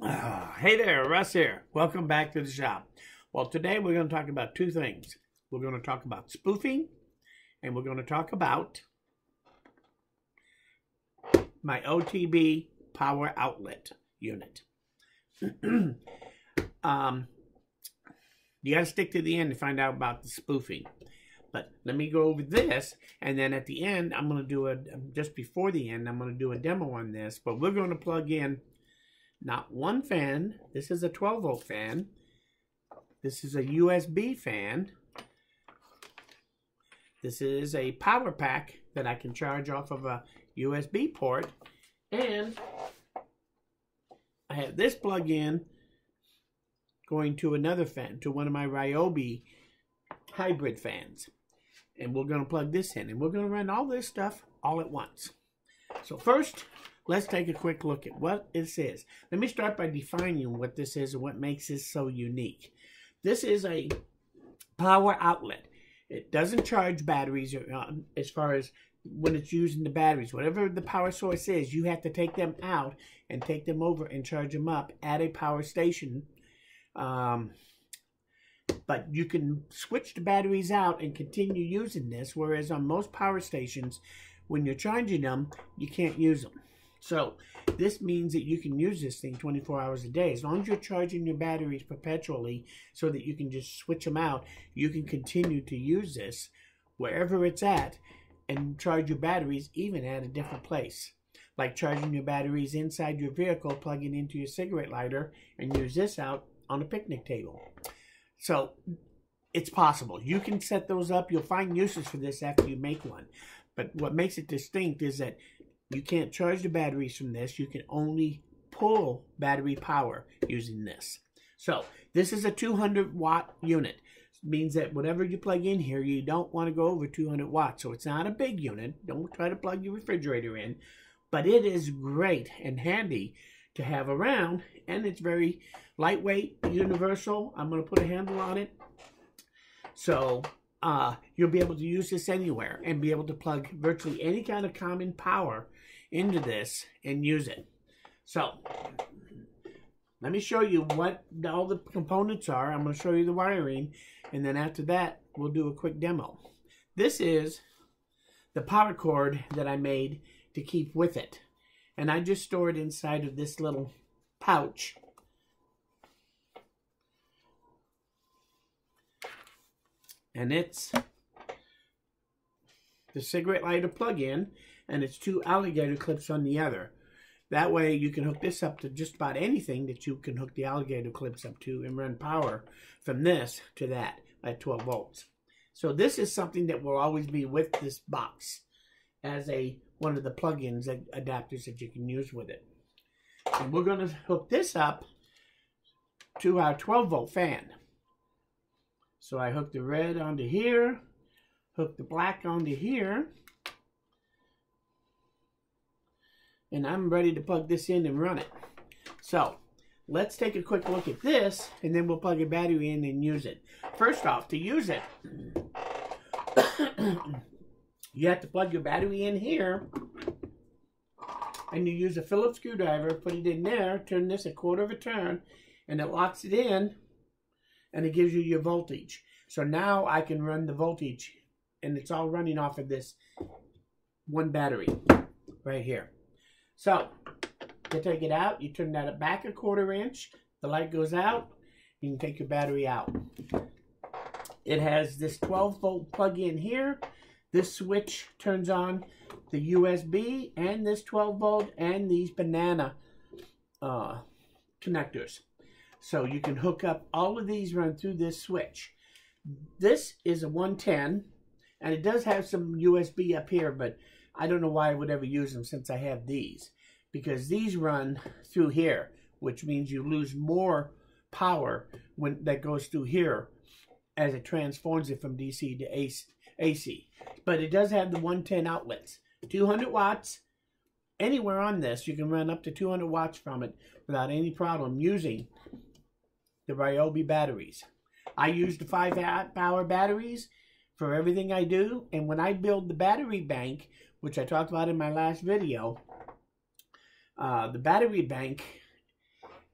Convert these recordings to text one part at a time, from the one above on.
Uh, hey there, Russ here. Welcome back to the shop. Well, today we're going to talk about two things. We're going to talk about spoofing, and we're going to talk about my OTB power outlet unit. um, you got to stick to the end to find out about the spoofing. But let me go over this, and then at the end, I'm going to do a, just before the end, I'm going to do a demo on this. But we're going to plug in not one fan. This is a 12 volt fan. This is a USB fan. This is a power pack that I can charge off of a USB port. And I have this plug in going to another fan, to one of my Ryobi hybrid fans. And we're going to plug this in. And we're going to run all this stuff all at once. So first, let's take a quick look at what this is. Let me start by defining what this is and what makes this so unique. This is a power outlet. It doesn't charge batteries uh, as far as when it's using the batteries. Whatever the power source is, you have to take them out and take them over and charge them up at a power station. Um, but you can switch the batteries out and continue using this, whereas on most power stations, when you're charging them, you can't use them. So this means that you can use this thing 24 hours a day. As long as you're charging your batteries perpetually so that you can just switch them out, you can continue to use this wherever it's at and charge your batteries even at a different place. Like charging your batteries inside your vehicle, plugging into your cigarette lighter, and use this out on a picnic table. So it's possible. You can set those up. You'll find uses for this after you make one. But what makes it distinct is that you can't charge the batteries from this. You can only pull battery power using this. So this is a 200 watt unit. It means that whatever you plug in here, you don't want to go over 200 watts. So it's not a big unit. Don't try to plug your refrigerator in. But it is great and handy to have around. And it's very lightweight, universal. I'm going to put a handle on it. So uh, you'll be able to use this anywhere and be able to plug virtually any kind of common power into this and use it. So, let me show you what all the components are. I'm going to show you the wiring, and then after that, we'll do a quick demo. This is the power cord that I made to keep with it. And I just store it inside of this little pouch. And it's the cigarette lighter plug-in and it's two alligator clips on the other. That way you can hook this up to just about anything that you can hook the alligator clips up to and run power from this to that at 12 volts. So this is something that will always be with this box as a one of the plugins adapters that you can use with it. And we're going to hook this up to our 12 volt fan. So I hook the red onto here, hook the black onto here, and I'm ready to plug this in and run it. So let's take a quick look at this and then we'll plug a battery in and use it. First off, to use it, you have to plug your battery in here and you use a Phillips screwdriver, put it in there, turn this a quarter of a turn, and it locks it in and it gives you your voltage. So now I can run the voltage and it's all running off of this one battery right here. So, you take it out, you turn that back a quarter inch, the light goes out, you can take your battery out. It has this 12 volt plug in here. This switch turns on the USB and this 12 volt and these banana uh, connectors. So you can hook up all of these run through this switch. This is a 110 and it does have some USB up here, but I don't know why I would ever use them since I have these. Because these run through here, which means you lose more power when that goes through here as it transforms it from DC to AC. But it does have the 110 outlets. 200 watts. Anywhere on this, you can run up to 200 watts from it without any problem using the Ryobi batteries. I use the 5 hour batteries for everything I do. And when I build the battery bank, which I talked about in my last video, uh, the battery bank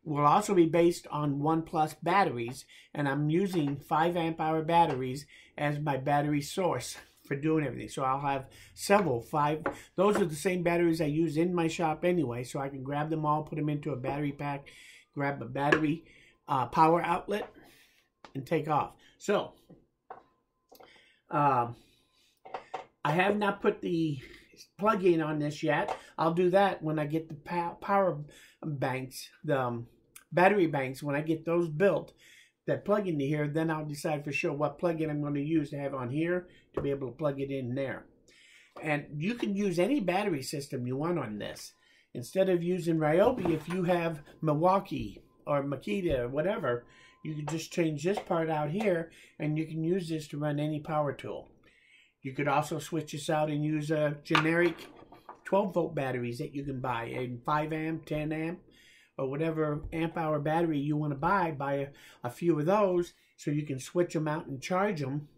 will also be based on OnePlus batteries, and I'm using 5 amp hour batteries as my battery source for doing everything. So I'll have several five. Those are the same batteries I use in my shop anyway, so I can grab them all, put them into a battery pack, grab a battery uh, power outlet, and take off. So um, I have not put the plug-in on this yet. I'll do that when I get the power banks, the um, battery banks, when I get those built that plug into here, then I'll decide for sure what plug-in I'm going to use to have on here to be able to plug it in there. And you can use any battery system you want on this. Instead of using Ryobi, if you have Milwaukee or Makita or whatever, you can just change this part out here and you can use this to run any power tool. You could also switch this out and use a generic 12 volt batteries that you can buy in 5 amp, 10 amp, or whatever amp hour battery you want to buy. Buy a, a few of those so you can switch them out and charge them.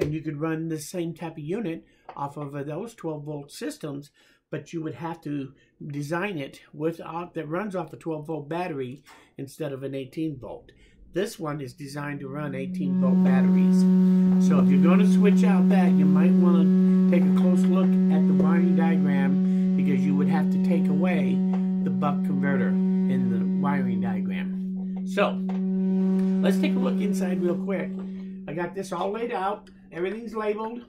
And you could run the same type of unit off of those 12 volt systems, but you would have to design it with uh, that runs off a 12 volt battery instead of an 18 volt. This one is designed to run 18 volt batteries. So if you're going to switch out that, you might want to take a close look at the wiring diagram because you would have to take away the buck converter in the wiring diagram. So let's take a look inside real quick. I got this all laid out. Everything's labeled.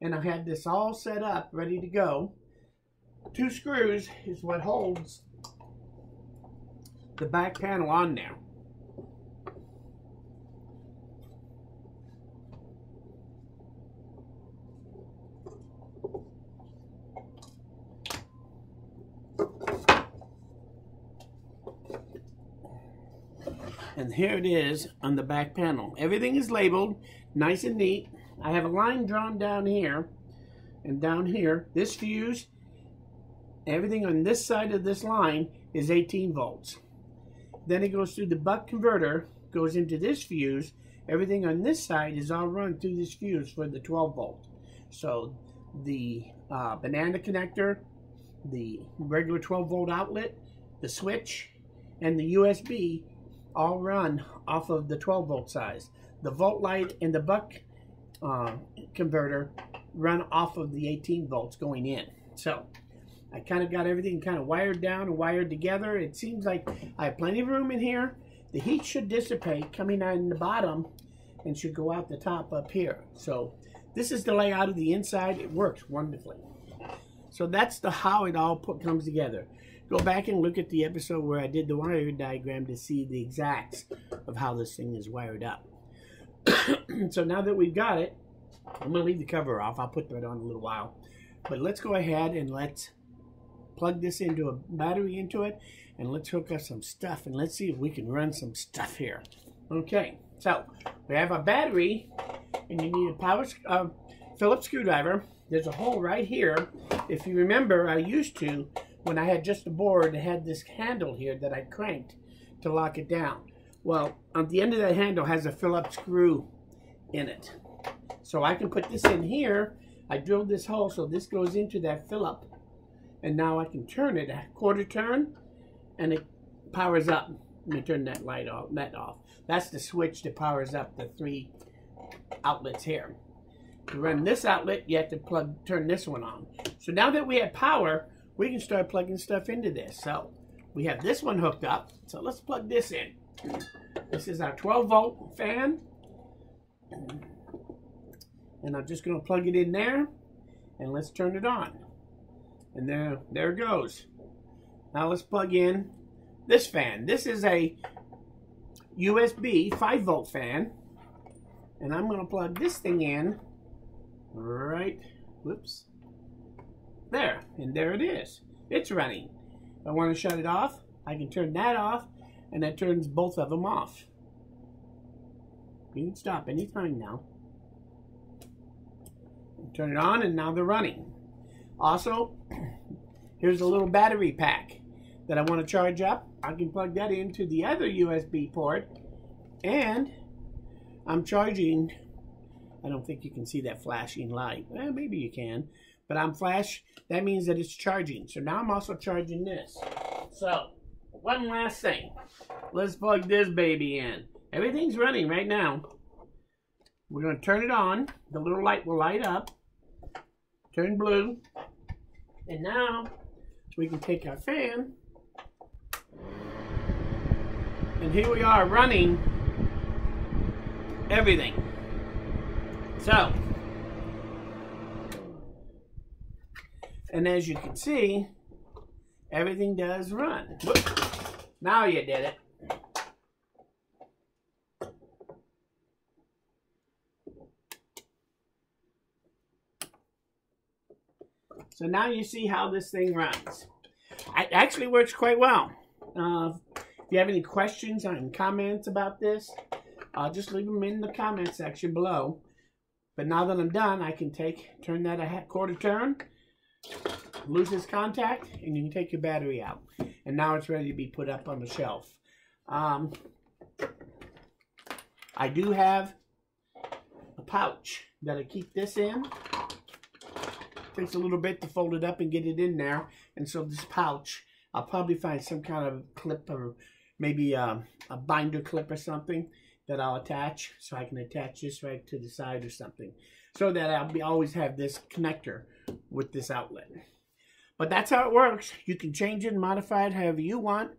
And I had this all set up, ready to go. Two screws is what holds the back panel on now. And here it is on the back panel. Everything is labeled nice and neat. I have a line drawn down here and down here. This fuse, everything on this side of this line is 18 volts. Then it goes through the buck converter, goes into this fuse. Everything on this side is all run through this fuse for the 12 volt. So the uh, banana connector, the regular 12 volt outlet, the switch, and the USB all run off of the 12 volt size. The volt light and the buck uh, converter run off of the 18 volts going in. So I kind of got everything kind of wired down and wired together. It seems like I have plenty of room in here. The heat should dissipate coming out in the bottom and should go out the top up here. So this is the layout of the inside. It works wonderfully. So that's the how it all put, comes together. Go back and look at the episode where I did the wire diagram to see the exacts of how this thing is wired up. so now that we've got it, I'm going to leave the cover off. I'll put that on a little while. But let's go ahead and let's plug this into a battery into it and let's hook up some stuff and let's see if we can run some stuff here. Okay, so we have a battery and you need a power uh, Phillips screwdriver. There's a hole right here. If you remember, I used to, when I had just a board, it had this handle here that I cranked to lock it down. Well, on the end of that handle has a Phillips screw in it. So I can put this in here. I drilled this hole so this goes into that Phillips and now I can turn it a quarter turn and it powers up. Let me turn that light off, that off. That's the switch that powers up the three outlets here. To run this outlet, you have to plug, turn this one on. So now that we have power, we can start plugging stuff into this. So we have this one hooked up. So let's plug this in. This is our 12 volt fan. And I'm just going to plug it in there. And let's turn it on. And there, there it goes. Now let's plug in this fan. This is a USB 5 volt fan. And I'm going to plug this thing in right, whoops, there. And there it is. It's running. If I want to shut it off, I can turn that off, and that turns both of them off. You can stop anytime now. Turn it on, and now they're running. Also, here's a little battery pack that I want to charge up. I can plug that into the other USB port and I'm charging, I don't think you can see that flashing light. Well, maybe you can, but I'm flash, that means that it's charging. So now I'm also charging this. So, one last thing. Let's plug this baby in. Everything's running right now. We're going to turn it on. The little light will light up. Turn blue. And now we can take our fan. And here we are running everything. So, and as you can see, everything does run. Now you did it. So now you see how this thing runs. It actually works quite well. Uh, if you have any questions and comments about this, uh, just leave them in the comment section below. But now that I'm done, I can take, turn that a quarter turn, lose this contact, and you can take your battery out. And now it's ready to be put up on the shelf. Um, I do have a pouch that I keep this in. Takes a little bit to fold it up and get it in there. And so this pouch, I'll probably find some kind of clip or maybe a, um, a binder clip or something that I'll attach. So I can attach this right to the side or something. So that I'll be always have this connector with this outlet. But that's how it works. You can change it and modify it however you want.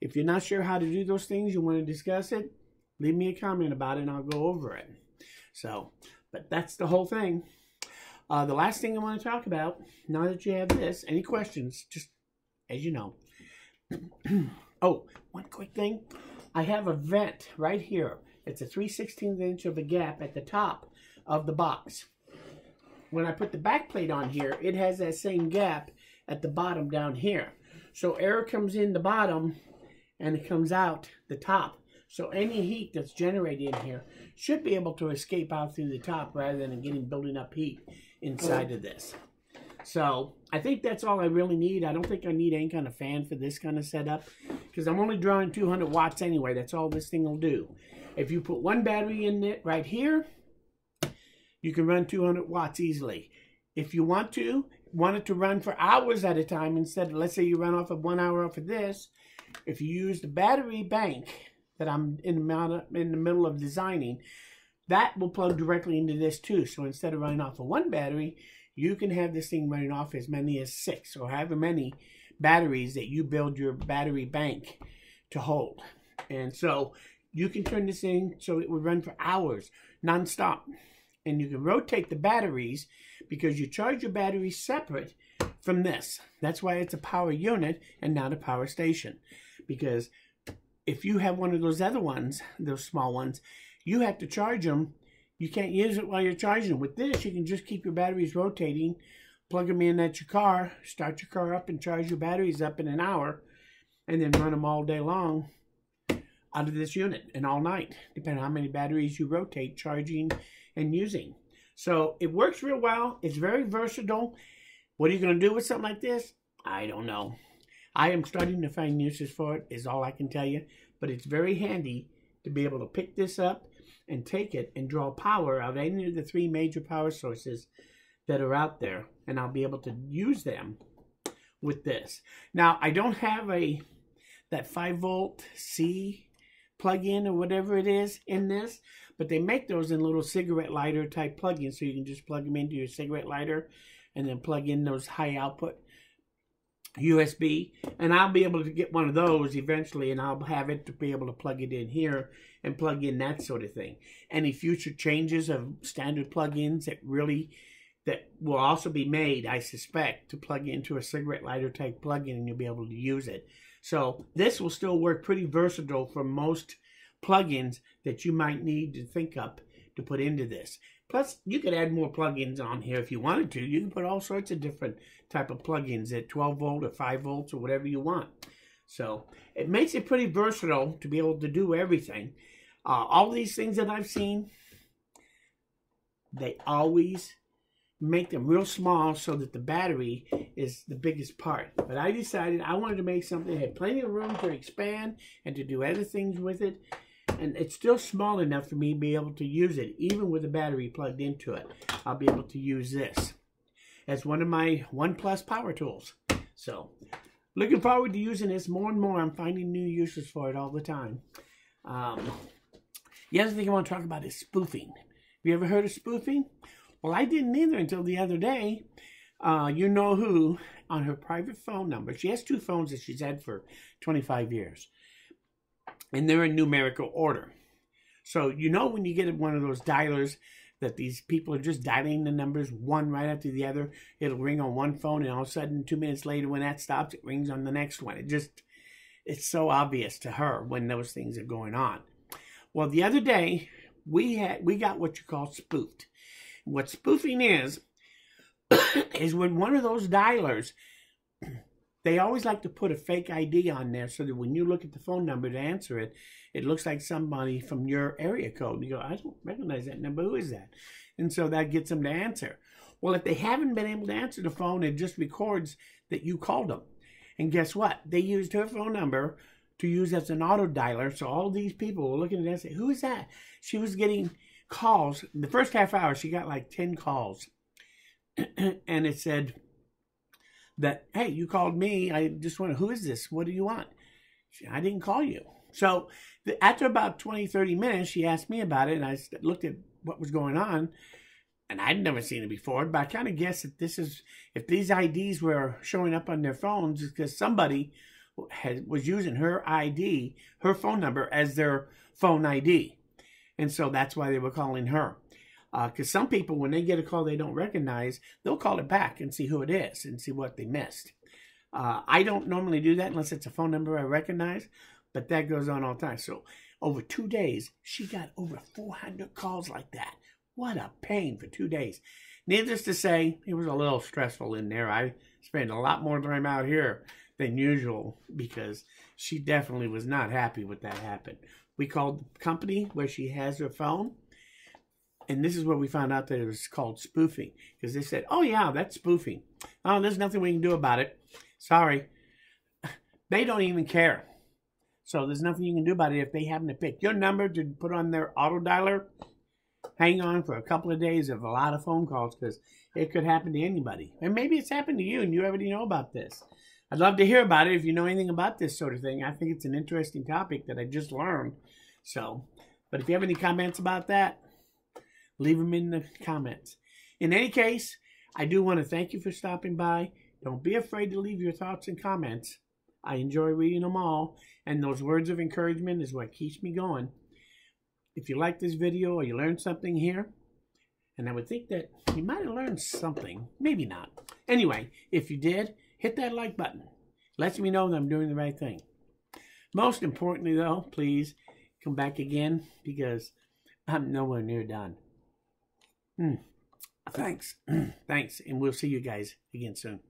If you're not sure how to do those things, you want to discuss it, leave me a comment about it and I'll go over it. So, but that's the whole thing. Uh, the last thing I want to talk about, now that you have this, any questions, just as you know. oh, one quick thing. I have a vent right here. It's a 3 16 inch of a gap at the top of the box. When I put the back plate on here, it has that same gap at the bottom down here. So air comes in the bottom and it comes out the top. So any heat that's generated in here should be able to escape out through the top rather than getting building up heat inside of this. So I think that's all I really need. I don't think I need any kind of fan for this kind of setup because I'm only drawing 200 watts anyway. That's all this thing will do. If you put one battery in it right here, you can run 200 watts easily. If you want to, want it to run for hours at a time instead let's say you run off of one hour off of this, if you use the battery bank that I'm in the middle of designing, that will plug directly into this too. So instead of running off of one battery, you can have this thing running off as many as six or however many batteries that you build your battery bank to hold. And so you can turn this in so it would run for hours nonstop. And you can rotate the batteries because you charge your batteries separate from this. That's why it's a power unit and not a power station. Because if you have one of those other ones, those small ones, you have to charge them. You can't use it while you're charging. With this, you can just keep your batteries rotating, plug them in at your car, start your car up and charge your batteries up in an hour, and then run them all day long out of this unit and all night, depending on how many batteries you rotate charging and using. So it works real well. It's very versatile. What are you going to do with something like this? I don't know. I am starting to find uses for it, is all I can tell you. But it's very handy to be able to pick this up and take it and draw power out of any of the three major power sources that are out there. And I'll be able to use them with this. Now, I don't have a that 5 volt C plug-in or whatever it is in this, but they make those in little cigarette lighter type plug-ins, so you can just plug them into your cigarette lighter and then plug in those high output USB. And I'll be able to get one of those eventually, and I'll have it to be able to plug it in here and plug in that sort of thing. Any future changes of standard plug-ins that really that will also be made, I suspect, to plug into a cigarette lighter type plug-in and you'll be able to use it. So this will still work pretty versatile for most plugins that you might need to think up to put into this. Plus, you could add more plugins on here if you wanted to. You can put all sorts of different type of plugins at 12 volt or 5 volts or whatever you want. So it makes it pretty versatile to be able to do everything. Uh, all these things that I've seen, they always make them real small so that the battery is the biggest part. But I decided I wanted to make something that had plenty of room to expand and to do other things with it. And it's still small enough for me to be able to use it, even with the battery plugged into it. I'll be able to use this as one of my OnePlus power tools. So looking forward to using this more and more. I'm finding new uses for it all the time. Um, the other thing I want to talk about is spoofing. Have you ever heard of spoofing? Well, I didn't either until the other day. Uh, you know who on her private phone number. She has two phones that she's had for 25 years, and they're in numerical order. So you know when you get one of those dialers that these people are just dialing the numbers one right after the other. It'll ring on one phone, and all of a sudden, two minutes later, when that stops, it rings on the next one. It just, it's so obvious to her when those things are going on. Well, the other day, we had we got what you call spoofed. What spoofing is, is when one of those dialers, they always like to put a fake ID on there so that when you look at the phone number to answer it, it looks like somebody from your area code. You go, I don't recognize that number. Who is that? And so that gets them to answer. Well, if they haven't been able to answer the phone, it just records that you called them. And guess what? They used her phone number to use as an auto dialer. So all these people were looking at that and say, Who is that? She was getting calls. The first half hour, she got like 10 calls. and it said that, Hey, you called me. I just want to, who is this? What do you want? She, I didn't call you. So after about 20, 30 minutes, she asked me about it, and I looked at what was going on, and I'd never seen it before, but I kind of guessed that this is, if these IDs were showing up on their phones, because somebody had, was using her ID, her phone number, as their phone ID. And so that's why they were calling her. Because uh, some people, when they get a call they don't recognize, they'll call it back and see who it is and see what they missed. Uh, I don't normally do that unless it's a phone number I recognize. But that goes on all the time. So over two days, she got over 400 calls like that. What a pain for two days. Needless to say, it was a little stressful in there. I spent a lot more time out here than usual because she definitely was not happy with that happened. We called the company where she has her phone, and this is where we found out that it was called spoofing because they said, "Oh yeah, that's spoofing. Oh, there's nothing we can do about it. Sorry." They don't even care. So there's nothing you can do about it if they happen to pick your number to put on their auto dialer. Hang on for a couple of days of a lot of phone calls because it could happen to anybody. And maybe it's happened to you and you already know about this. I'd love to hear about it if you know anything about this sort of thing. I think it's an interesting topic that I just learned. So, but if you have any comments about that, leave them in the comments. In any case, I do want to thank you for stopping by. Don't be afraid to leave your thoughts and comments. I enjoy reading them all, and those words of encouragement is what keeps me going. If you like this video or you learned something here, and I would think that you might have learned something, maybe not. Anyway, if you did, hit that like button. Lets me know that I'm doing the right thing. Most importantly, though, please come back again because I'm nowhere near done. Hmm. Thanks. Thanks. And we'll see you guys again soon.